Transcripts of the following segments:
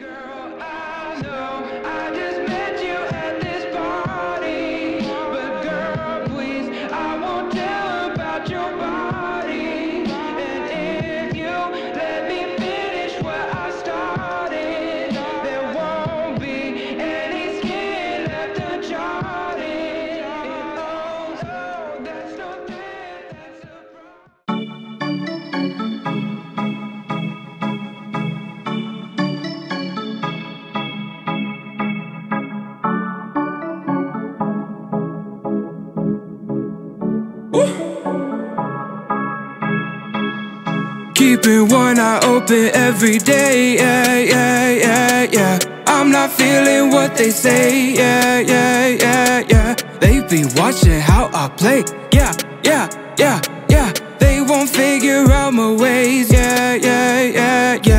Girl, Keeping one eye open every day, yeah, yeah, yeah, yeah. I'm not feeling what they say, yeah, yeah, yeah, yeah. They be watching how I play, yeah, yeah, yeah, yeah. They won't figure out my ways, yeah, yeah, yeah, yeah.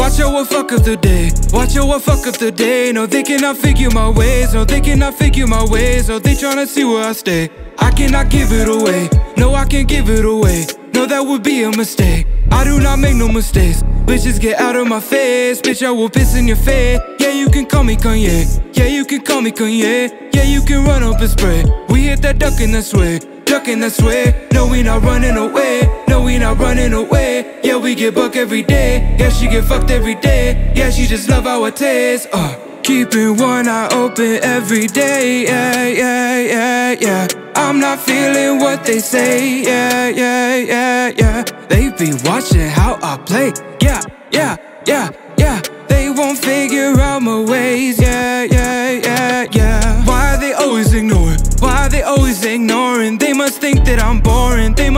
Watch out what fuck of the day, watch out what fuck of the day. No, they cannot figure my ways, no, they cannot figure my ways. No, they tryna see where I stay. I cannot give it away, no, I can't give it away. No, that would be a mistake. I do not make no mistakes. Bitches get out of my face. Bitch, I will piss in your face. Yeah, you can call me Kanye. Yeah, you can call me Kanye. Yeah, you can run up and spray. We hit that duck in the sway. Duck and that sway. No, we not running away. No, we not running away. Yeah, we get buck every day. Yeah, she get fucked every day. Yeah, she just love our taste. Uh. Keeping one eye open every day, yeah, yeah, yeah, yeah. I'm not feeling what they say, yeah, yeah, yeah, yeah. They be watching how I play, yeah, yeah, yeah, yeah. They won't figure out my ways, yeah, yeah, yeah.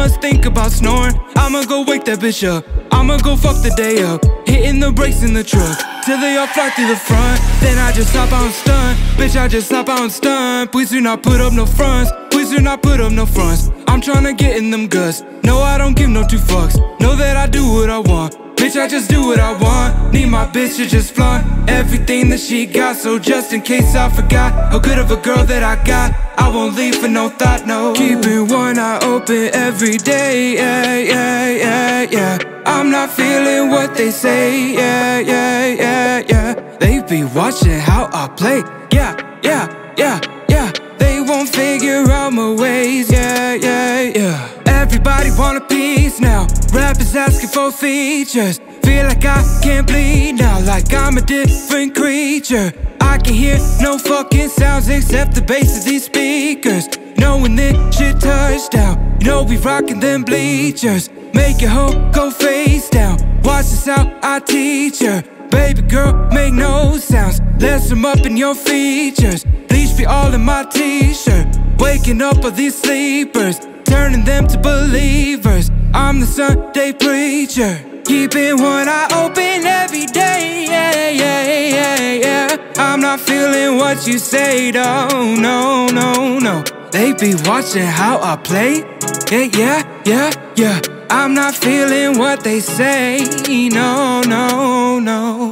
Must think about snoring. I'ma go wake that bitch up. I'ma go fuck the day up. Hitting the brakes in the truck till they all fly through the front. Then I just hop out and stun. Bitch, I just hop out and stun. Please do not put up no fronts. Do not put up no fronts. I'm tryna get in them guts. No, I don't give no two fucks. Know that I do what I want. Bitch, I just do what I want. Need my bitch to just flaunt everything that she got. So just in case I forgot how good of a girl that I got, I won't leave for no thought, no. Keeping one eye open every day, yeah, yeah, yeah, yeah. I'm not feeling what they say, yeah, yeah, yeah, yeah. They be watching how I play, yeah, yeah, yeah, my ways, yeah, yeah, yeah. Everybody want a piece now. Rappers asking for features. Feel like I can't bleed now, like I'm a different creature. I can hear no fucking sounds except the bass of these speakers. Knowing this shit touchdown, you know we rockin' them bleachers. Make your hoe go face down. Watch this out, I teach her. Baby girl, make no sounds. Less them up in your features. Bleach be all in my t-shirt. Waking up all these sleepers, turning them to believers. I'm the Sunday preacher. Keeping one eye open every day, yeah, yeah, yeah, yeah. I'm not feeling what you say, no, no, no, no. They be watching how I play, yeah, yeah, yeah, yeah. I'm not feeling what they say, no, no, no.